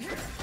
Yeah.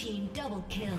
team double kill.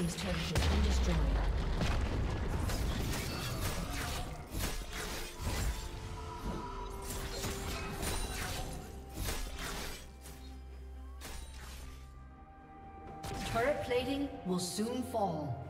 Team's turret has been destroyed. Turret plating will soon fall.